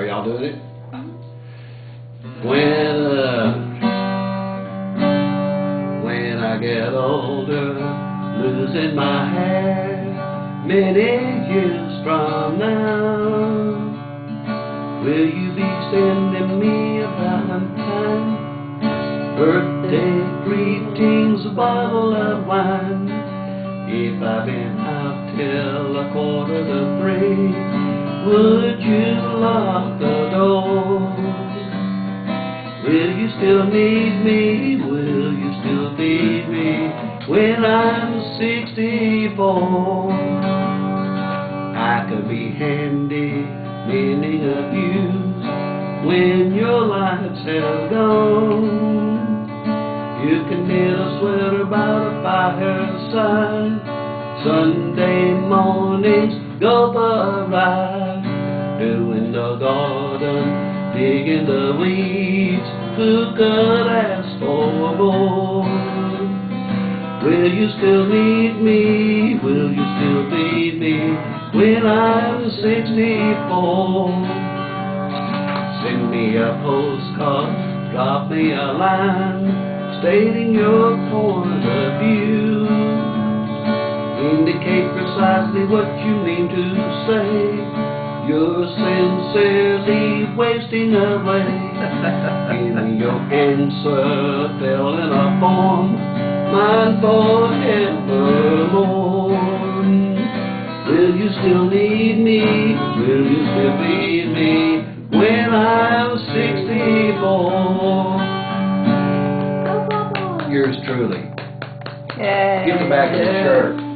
Are y'all doing it? When, uh, when I get older, losing my hair, many years from now, will you be sending me a Valentine? Birthday greetings, a bottle of wine. If I've been out till a quarter to three, would you lock the door? Will you still need me? Will you still feed me when I'm 64? I could be handy, mending a fuse when your lights have gone. You can knit a sweater by the fireside. Sunday mornings go for a ride, doing the garden, digging the weeds. Who could ask for more? Will you still need me? Will you still feed me when I'm 64? Send me a postcard, drop me a line stating your point of view. Indicate precisely what you sincerely wasting away. Give me your answer, fill in a form, mine forevermore. Will you still need me? Will you still feed me when I'm 64? Yours truly. Yay. Get the back of the shirt.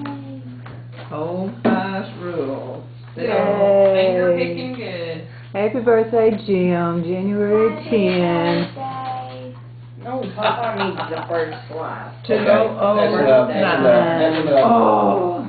Happy birthday, Jim, January 10. No, Papa needs the first slice. Two oh oh That's enough, that's enough, that's enough. Oh,